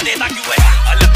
Allez, you gueule